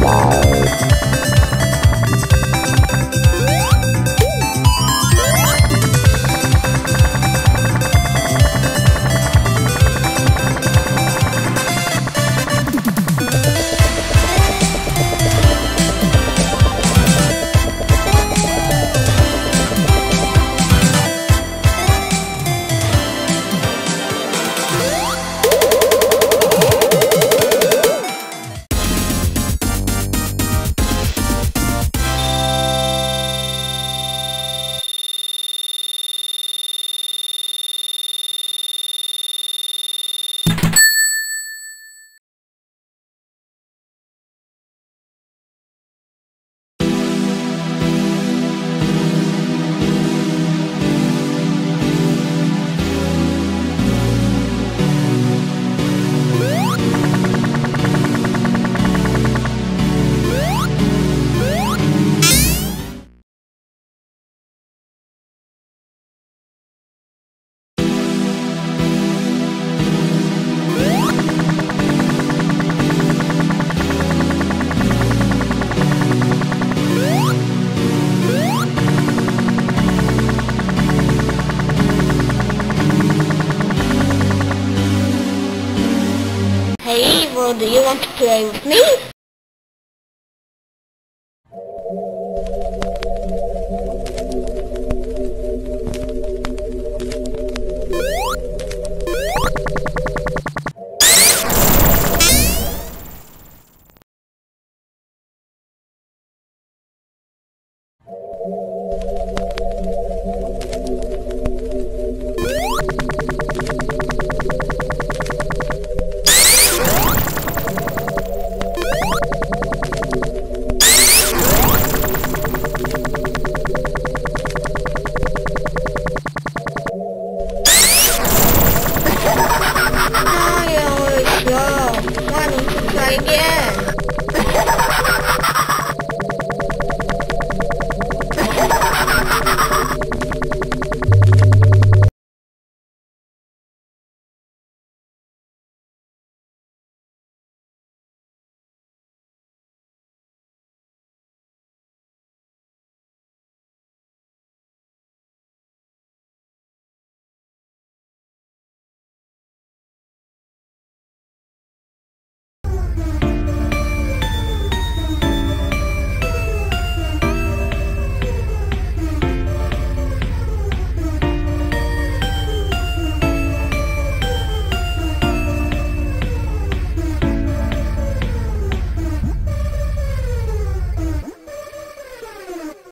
Wow. Do you want to play with me?